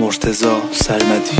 مرتزا سرمدی